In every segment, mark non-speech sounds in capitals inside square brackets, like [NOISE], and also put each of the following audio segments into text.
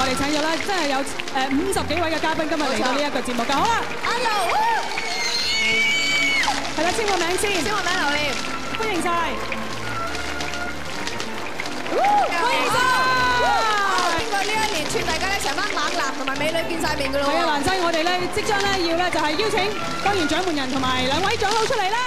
我哋請咗咧，真係有誒五十幾位嘅嘉賓今日嚟到呢一個節目㗎。好啦，阿盧，係啦，簽個名先，簽個名留念，歡迎晒，歡迎晒。經過呢一連串，大家咧成班猛男同埋美女見晒面㗎咯係啊，蘭西，我哋咧即將咧要咧就係邀請當然獎門人同埋兩位長老出嚟啦。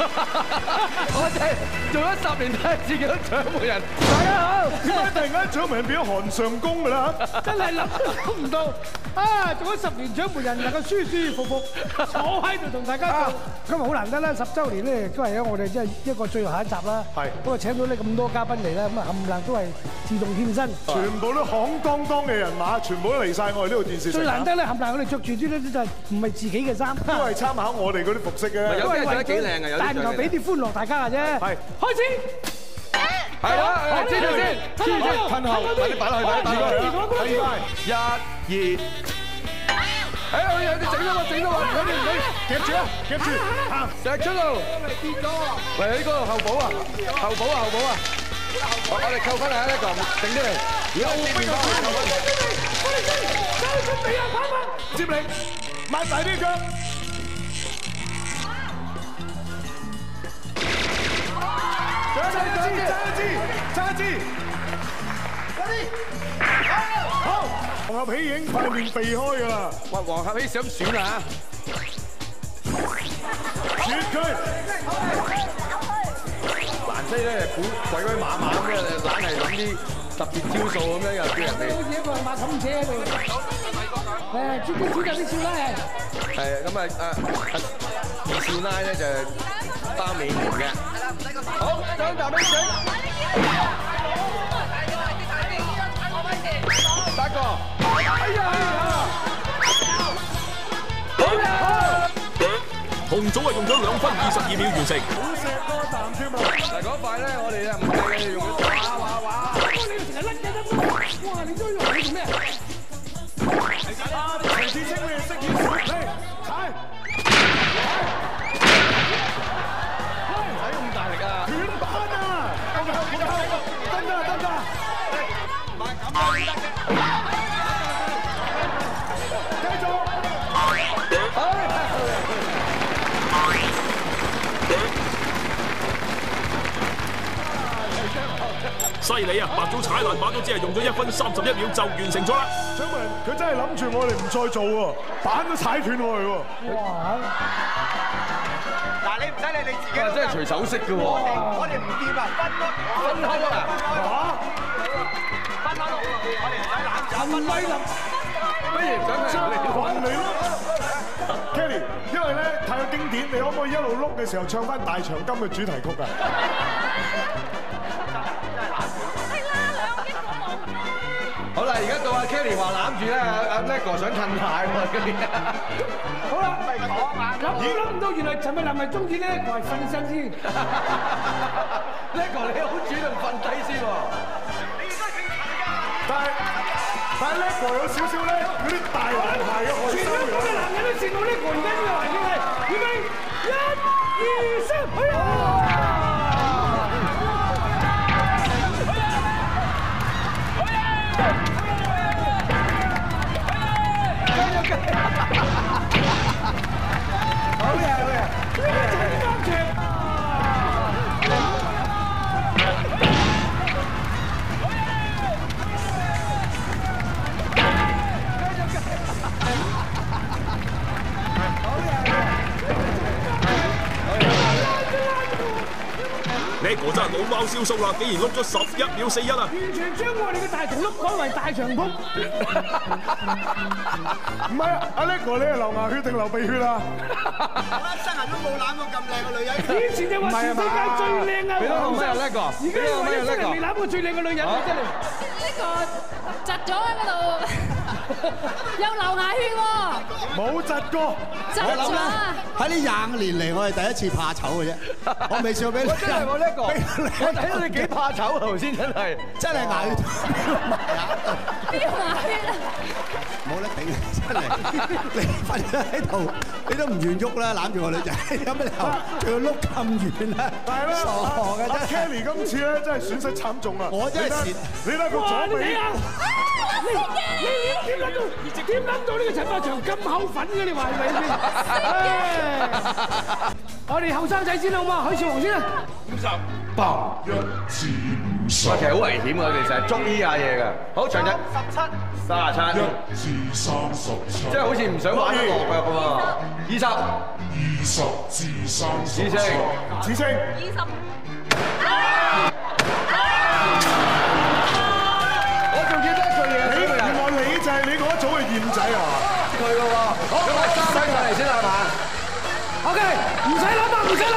[LAUGHS] 我哋做咗十年都係自己都掌門人。大家好，點解突然間掌門人變咗韓上公㗎啦？真係諗都諗唔到啊！做咗十年獎門人，能夠舒舒服服 [LAUGHS] 坐喺度同大家做，今日好難得啦！十週年咧，都係咧我哋即係一個最後一集啦。係咁啊請到呢咁多嘉賓嚟啦，咁啊冚唪唥都係自動獻身。全部都響當當嘅人馬，全部都嚟晒我哋呢度電視。最難得咧，冚唪唥我哋着住啲咧就係唔係自己嘅衫，[LAUGHS] 都係參考我哋嗰啲服飾嘅。[LAUGHS] 都係為咗但係能夠俾啲歡樂大家嘅啫。係開始。係啦，知道先，褪後褪後，快啲擺落去，擺落去，睇翻。一、二，誒，有啲整到我，整到我，唔緊要，唔緊要，夾住啊，夾住，行，石出路，喂，喺嗰度後補啊，後補啊，後補啊，我我哋扣分啊，呢個整啲嚟，而家邊邊扣分，接力，擘大啲腳。揸一支，揸一支，揸一支。好，黃合喜影塊面避開㗎啦，喂，黃合喜想選啊，选佢。蘭西咧古鬼鬼馬馬咁嘅，懶係諗啲特別招數咁樣，又叫人哋好似一個馬冚車喺度。誒，豬豬豬就啲少啦，係。係咁啊誒二少奶咧就包美門嘅，好，張達俾整，八個，哎呀！紅組啊用咗兩分二十二秒完成。好石多啖添啊！嗱嗰塊咧，我哋啊唔計嘅，用咗畫畫畫。哇！你成日甩嘅得哇！你都用嚟做咩？啊！陳志清你識演小飛，踩，犀利啊！白組踩爛板都只係用咗一分三十一秒就完成咗啦。獎門人佢真係諗住我哋唔再做喎，板都踩斷我哋喎。哇！嗱，你唔使理你自己，真係隨手識嘅喎。我哋唔掂啊，分咯，分開啊！分開咯，我哋唔使攬住，分開咯。不如等佢還你咯，Kelly，因為咧太過經典，你可唔可以一路碌嘅時候唱翻大長今嘅主題曲啊？而家到阿 Kelly 話攬住咧，阿阿 Lego 想褪牌喎，今年。好啦，諗都諗唔到，原來陳慧琳係中意呢一個係瞓身先。Lego 你好主動瞓低先喎。但係但係 Lego 有少少咧嗰啲大男孩嘅害羞全香港嘅。男人都羨慕呢個而家呢個環境係，預備一、二、三，去老貓燒鬚啦，竟然碌咗十一秒四一啊！完全將我哋嘅大同碌改為大長鋪。唔係啊，阿叻哥你係流牙血定流鼻血啊？我一生人都冇攬過咁靚嘅女人。以前就話全世界最靚啊，俾多個黃生咩啊，Lego？而家你話一生人未攬過最靚嘅女人，真係。呢個窒咗喺嗰度，[LAUGHS] 有流牙血喎，冇窒過。窒咗啊！喺呢廿五年嚟，我係第一次怕醜嘅啫，[LAUGHS] 我未試過俾你真係喎，Lego。俾我我睇到你幾怕醜啊頭先真係，真係牙血邊個牙血啊？冇得頂，真係你瞓咗喺度，你都唔願喐啦，攬住個女仔，有咩理由仲要碌咁遠咧？但係咧，傻嘅真係。Kelly 今次咧真係損失慘重啊！我真係蝕你睇下個左臂，你你點諗到點諗到呢個陳百祥咁厚粉嘅？你話係咪先？我哋後生仔先好嘛，許志宏先五十啊！哇，其實好危險㗎，其實係捉呢下嘢㗎。好長日，十七，三十七，一至三十七，即係好似唔想玩得落腳㗎喎。二十，二十至三十子七，星，子清，我仲記得一句嘢，原來你就係你嗰一組嘅燕仔啊！佢㗎喎。好，咁啊三位過嚟先啦，係嘛？OK，唔使谂啊，唔使谂。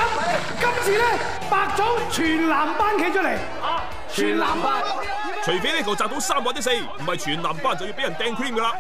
今次咧，白组全男班企出嚟，全男班。除非呢球擲到三或者四，唔係全男班就要俾人掟 cream 噶啦。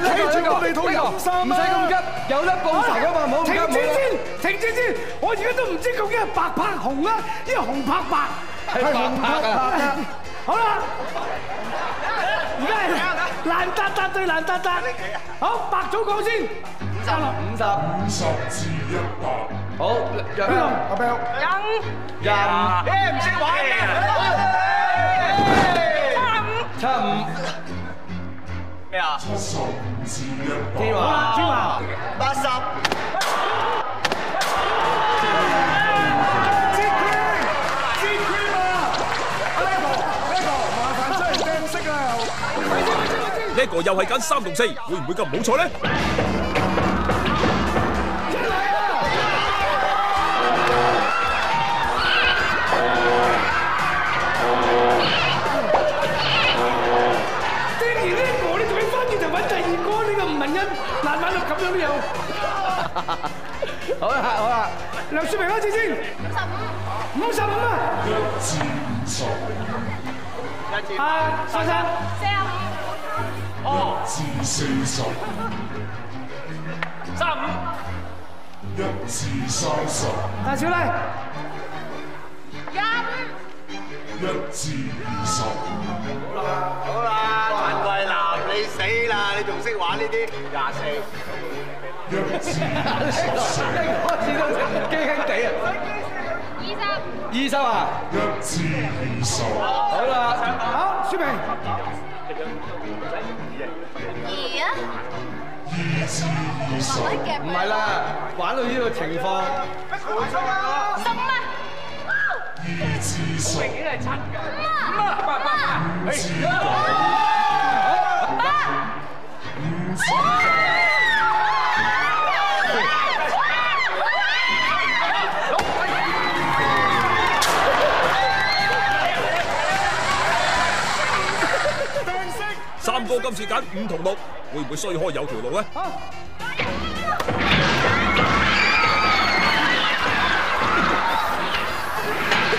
你睇住我哋套飲衫唔使咁急，有得報仇噶嘛，唔好咁急。停唔好止先，停止先！我而家都唔知究竟係白拍紅啊，因為紅拍白。係白拍白！好啦，而家係爛達達對爛達達。好，白組講先。五十六。五十，五十至一百，好，入阿 Bell，廿五，誒唔識玩嘅，七五，咩啊？天華，天華，八十，接 cream，接 cream 啊！呢個呢個麻煩真係掟色啊！呢個又係揀三同四，會唔會咁唔好彩咧？梁雪明開始先。五十五。五十五啊！一至五十，啊，珊珊。一至四十，三五，一至三十，大小麗。一至二十，好啦，陳慧南你死啦！你仲識玩呢啲？廿四，一至二十四，開始都驚驚地啊！二十啊，一至二十，好啦，好，雪明。二至二十，唔係啦，玩到呢個情況，二至十，五三哥今次揀五同六，會唔會衰開有條路咧？[LAUGHS]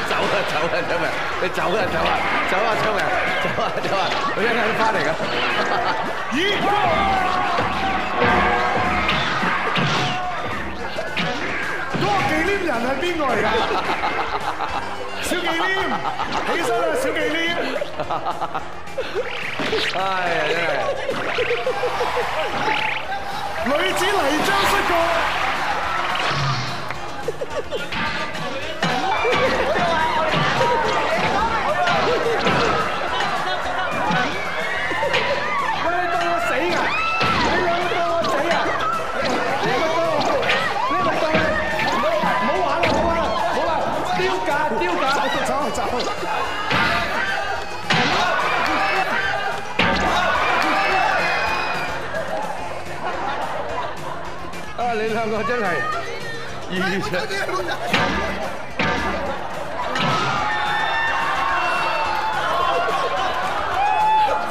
走啊走啊，秋明，你走啊走啊走啊，秋明，走啊走啊，我一陣翻嚟噶。咦？嗰個忌廉人係邊個嚟㗎？小忌廉，起身啦，小忌廉！哎呀真係，女子泥漿摔过。唉兩個真係異常。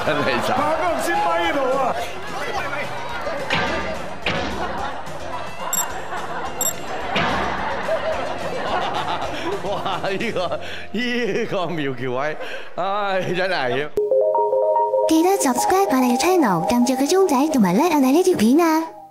真係渣。拍都唔知咪度啊！哇！呢個呢個苗僑偉，唉，真係。記得 subscribe 我哋嘅 channel，撳住個鐘仔同埋 like 我哋呢條片啊！